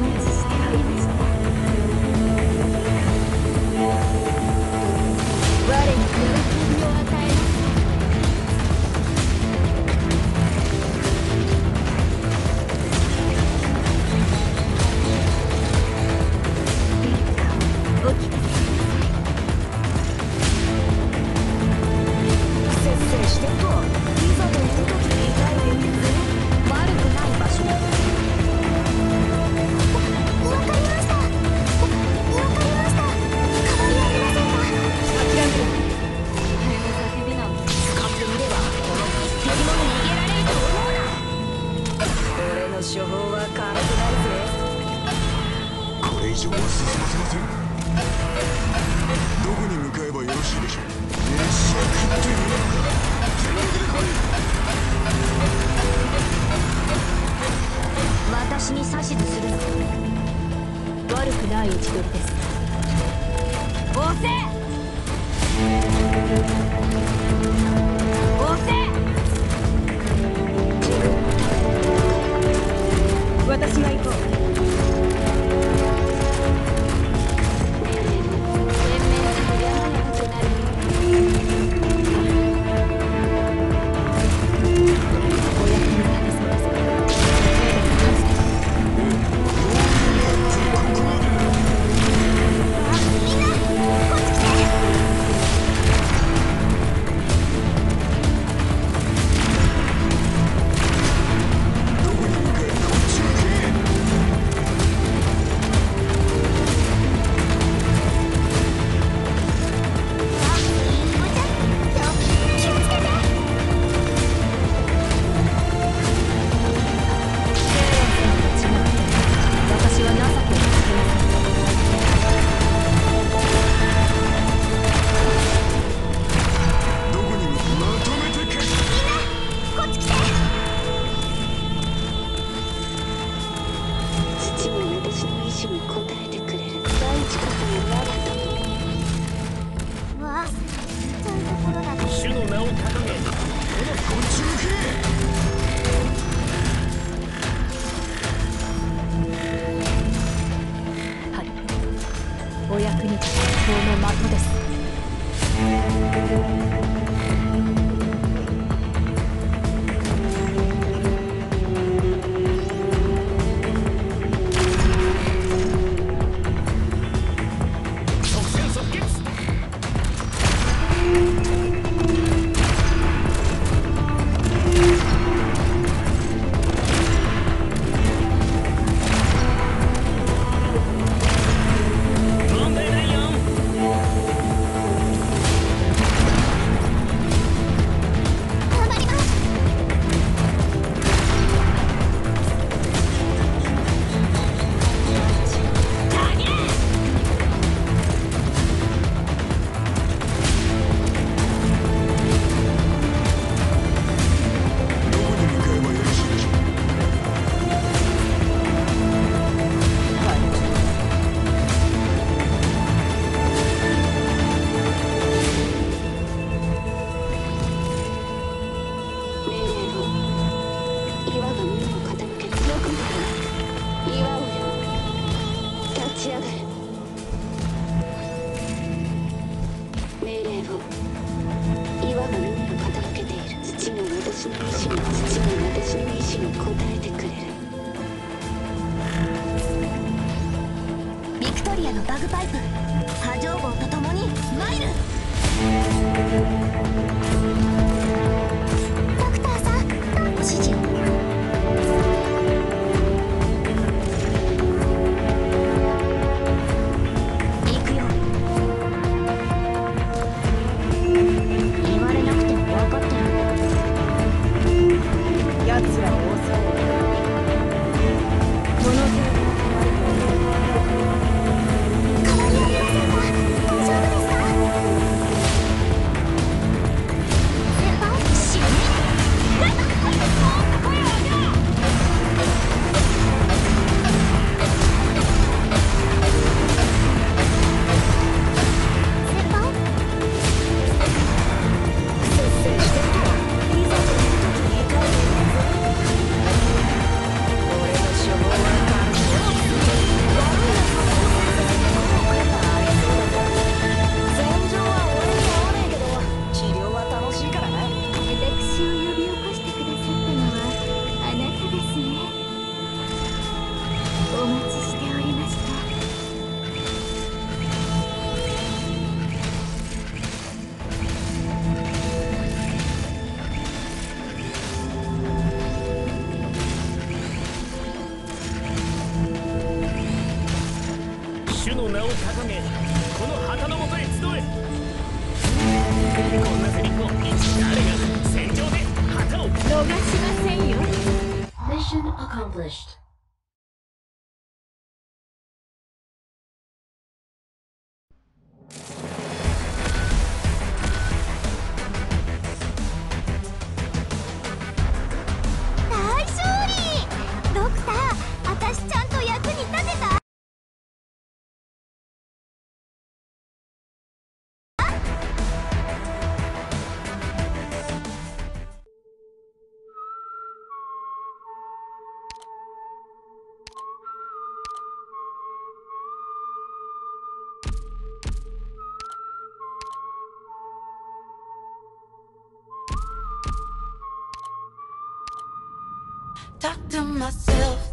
Jones. 役に立つ法の的です。バグパイプ波状棒とともに参る。の名を掲げこの旗のもとへ集えこんなセリフを誰が戦場で旗を逃しませんよ Mission accomplished. Talk to myself